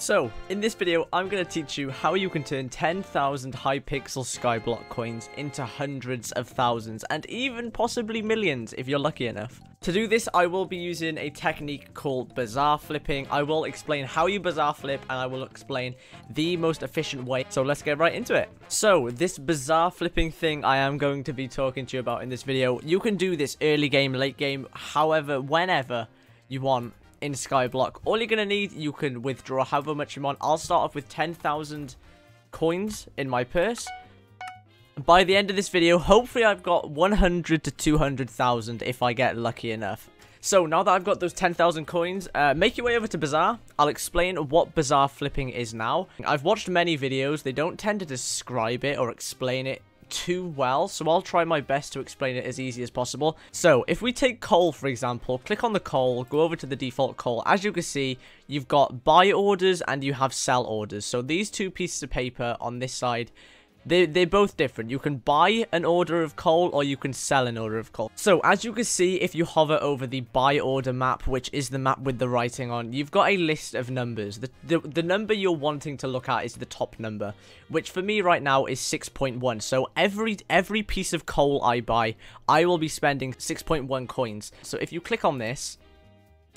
So, in this video, I'm going to teach you how you can turn 10,000 Hypixel Skyblock coins into hundreds of thousands, and even possibly millions if you're lucky enough. To do this, I will be using a technique called Bazaar Flipping. I will explain how you Bazaar Flip, and I will explain the most efficient way. So let's get right into it. So, this Bazaar Flipping thing I am going to be talking to you about in this video, you can do this early game, late game, however, whenever you want in Skyblock. All you're going to need, you can withdraw however much you want. I'll start off with 10,000 coins in my purse. By the end of this video, hopefully I've got 100 to 200,000 if I get lucky enough. So now that I've got those 10,000 coins, uh, make your way over to Bazaar. I'll explain what Bazaar flipping is now. I've watched many videos. They don't tend to describe it or explain it too well, so I'll try my best to explain it as easy as possible. So, if we take coal, for example, click on the coal, go over to the default coal. As you can see, you've got buy orders and you have sell orders. So, these two pieces of paper on this side they're, they're both different. You can buy an order of coal or you can sell an order of coal. So as you can see, if you hover over the buy order map, which is the map with the writing on, you've got a list of numbers. The, the, the number you're wanting to look at is the top number, which for me right now is 6.1. So every, every piece of coal I buy, I will be spending 6.1 coins. So if you click on this,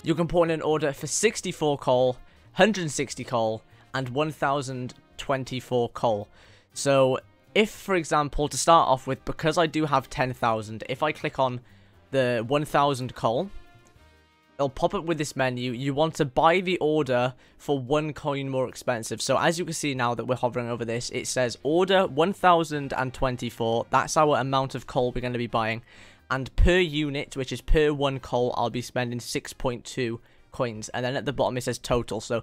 you can put in an order for 64 coal, 160 coal, and 1024 coal. So if, for example, to start off with, because I do have 10,000, if I click on the 1,000 coal, it'll pop up with this menu. You want to buy the order for one coin more expensive. So as you can see now that we're hovering over this, it says order 1,024. That's our amount of coal we're going to be buying. And per unit, which is per one coal, I'll be spending 6.2 coins. And then at the bottom it says total. So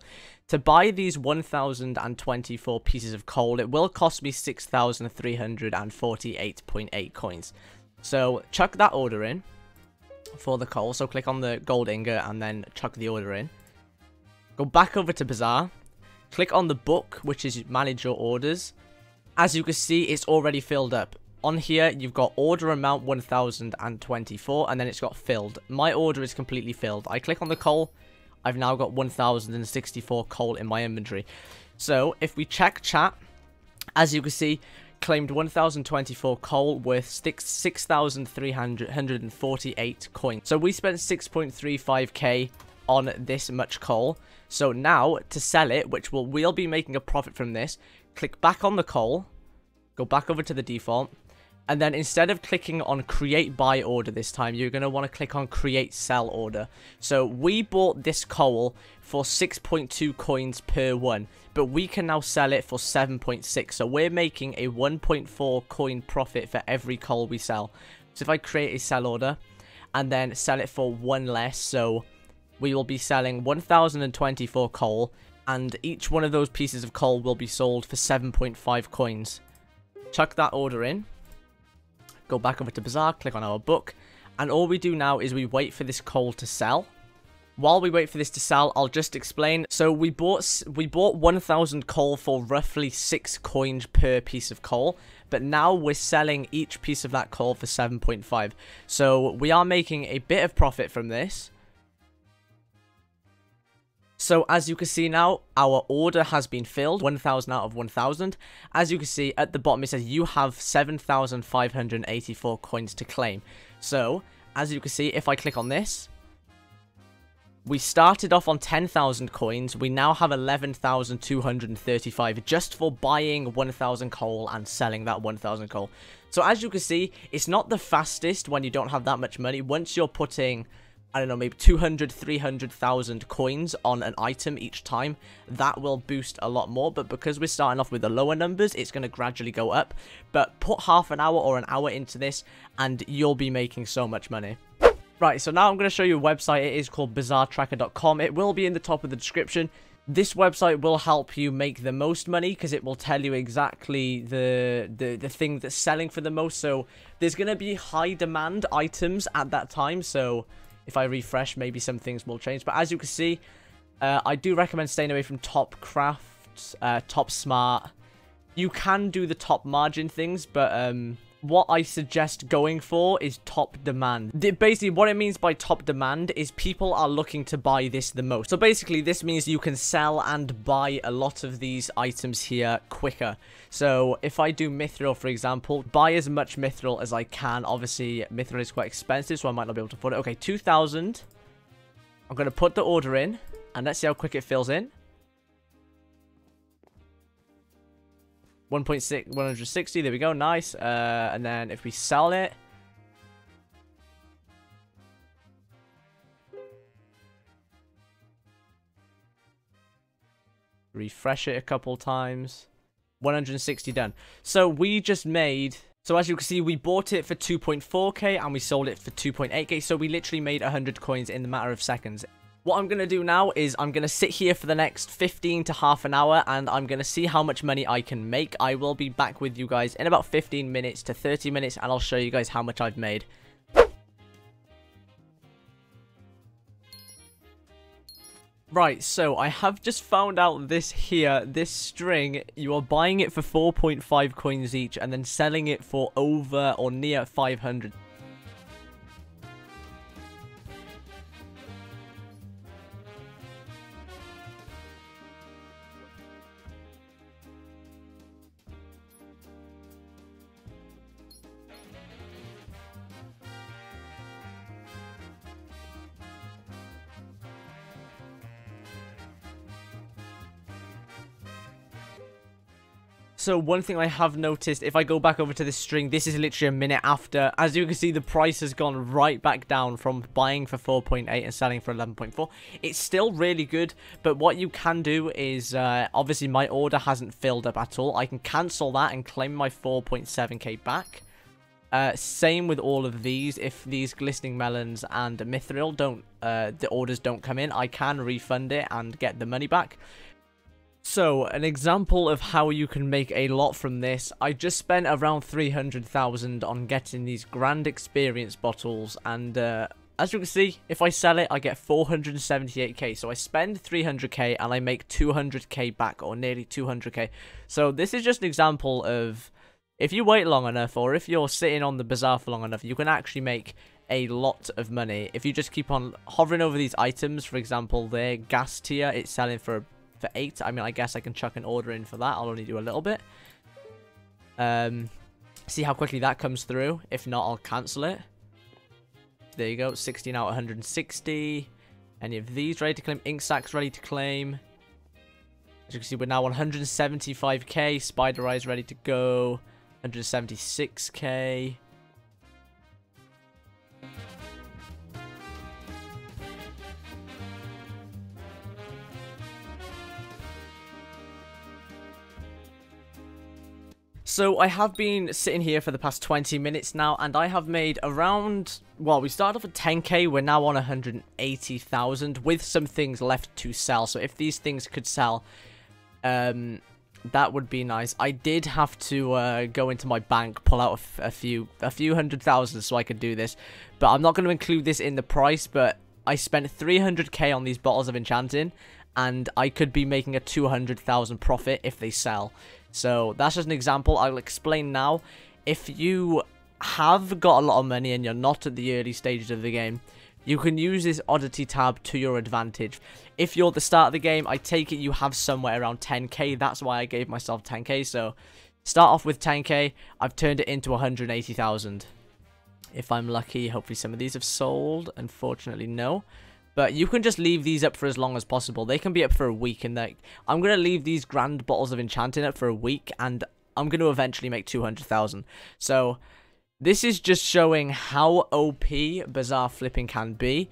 to buy these 1,024 pieces of coal, it will cost me 6,348.8 coins. So chuck that order in for the coal. So click on the gold ingot and then chuck the order in. Go back over to Bazaar. Click on the book, which is manage your orders. As you can see, it's already filled up on here, you've got order amount 1024, and then it's got filled. My order is completely filled. I click on the coal, I've now got 1064 coal in my inventory. So, if we check chat, as you can see, claimed 1024 coal worth 6,348 coins. So we spent 6.35k on this much coal. So now, to sell it, which will we'll be making a profit from this, click back on the coal, go back over to the default, and then instead of clicking on create buy order this time, you're going to want to click on create sell order. So we bought this coal for 6.2 coins per one, but we can now sell it for 7.6. So we're making a 1.4 coin profit for every coal we sell. So if I create a sell order and then sell it for one less, so we will be selling 1024 coal and each one of those pieces of coal will be sold for 7.5 coins. Chuck that order in go back over to Bazaar, click on our book, and all we do now is we wait for this coal to sell. While we wait for this to sell, I'll just explain. So we bought we bought 1,000 coal for roughly 6 coins per piece of coal. But now we're selling each piece of that coal for 7.5. So we are making a bit of profit from this. So as you can see now, our order has been filled, 1,000 out of 1,000. As you can see at the bottom, it says you have 7,584 coins to claim. So, as you can see, if I click on this, we started off on 10,000 coins. We now have 11,235 just for buying 1,000 coal and selling that 1,000 coal. So as you can see, it's not the fastest when you don't have that much money. Once you're putting I don't know, maybe 200, 300,000 coins on an item each time, that will boost a lot more. But because we're starting off with the lower numbers, it's going to gradually go up. But put half an hour or an hour into this, and you'll be making so much money. Right, so now I'm going to show you a website. It is called bazaartracker.com. It will be in the top of the description. This website will help you make the most money because it will tell you exactly the, the, the thing that's selling for the most. So there's going to be high demand items at that time. So if I refresh, maybe some things will change. But as you can see, uh, I do recommend staying away from top craft, uh, top smart. You can do the top margin things, but um, what I suggest going for is top demand. Basically, what it means by top demand is people are looking to buy this the most. So basically, this means you can sell and buy a lot of these items here quicker. So if I do Mithril, for example, buy as much Mithril as I can. Obviously, Mithril is quite expensive, so I might not be able to afford it. Okay, 2,000. I'm going to put the order in, and let's see how quick it fills in. 1.6, 160, there we go, nice. Uh, and then if we sell it, refresh it a couple times, 160 done. So we just made, so as you can see, we bought it for 2.4k and we sold it for 2.8k. So we literally made 100 coins in the matter of seconds. What I'm going to do now is I'm going to sit here for the next 15 to half an hour and I'm going to see how much money I can make. I will be back with you guys in about 15 minutes to 30 minutes and I'll show you guys how much I've made. Right, so I have just found out this here, this string, you are buying it for 4.5 coins each and then selling it for over or near 500. So one thing I have noticed, if I go back over to this string, this is literally a minute after. As you can see, the price has gone right back down from buying for 4.8 and selling for 11.4. It's still really good, but what you can do is, uh, obviously my order hasn't filled up at all. I can cancel that and claim my 4.7k back. Uh, same with all of these. If these glistening melons and mithril don't, uh, the orders don't come in, I can refund it and get the money back. So, an example of how you can make a lot from this, I just spent around 300,000 on getting these grand experience bottles, and uh, as you can see, if I sell it, I get 478k, so I spend 300k and I make 200k back, or nearly 200k. So this is just an example of, if you wait long enough, or if you're sitting on the bazaar for long enough, you can actually make a lot of money. If you just keep on hovering over these items, for example, their Ghast Tear, it's selling for for 8. I mean, I guess I can chuck an order in for that. I'll only do a little bit. Um, see how quickly that comes through. If not, I'll cancel it. There you go. 16 out of 160. Any of these ready to claim? Ink sacks ready to claim. As you can see, we're now 175k. Spider Eyes ready to go. 176k. So I have been sitting here for the past 20 minutes now, and I have made around, well, we started off at 10k, we're now on 180,000, with some things left to sell. So if these things could sell, um, that would be nice. I did have to uh, go into my bank, pull out a, few, a few hundred thousand so I could do this. But I'm not going to include this in the price, but I spent 300k on these bottles of enchanting, and I could be making a 200,000 profit if they sell. So that's just an example. I'll explain now. If you have got a lot of money and you're not at the early stages of the game, you can use this oddity tab to your advantage. If you're at the start of the game, I take it you have somewhere around 10k. That's why I gave myself 10k. So start off with 10k. I've turned it into 180,000. If I'm lucky, hopefully some of these have sold. Unfortunately, no. But you can just leave these up for as long as possible. They can be up for a week. And like, I'm going to leave these grand bottles of enchanting up for a week. And I'm going to eventually make 200,000. So this is just showing how OP Bazaar Flipping can be.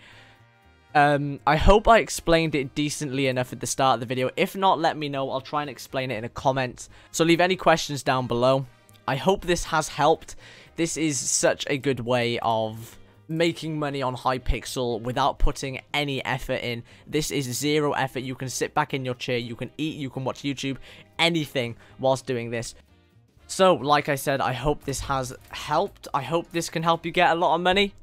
Um, I hope I explained it decently enough at the start of the video. If not, let me know. I'll try and explain it in a comment. So leave any questions down below. I hope this has helped. This is such a good way of making money on Hypixel without putting any effort in. This is zero effort. You can sit back in your chair, you can eat, you can watch YouTube, anything whilst doing this. So, like I said, I hope this has helped. I hope this can help you get a lot of money.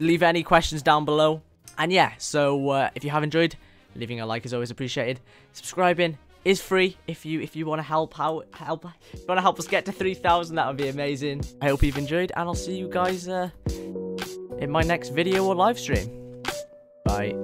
Leave any questions down below. And yeah, so uh, if you have enjoyed, leaving a like is always appreciated. Subscribing is free. If you if you want to help out, help, want to help us get to 3,000, that would be amazing. I hope you've enjoyed, and I'll see you guys uh, in my next video or live stream. Bye.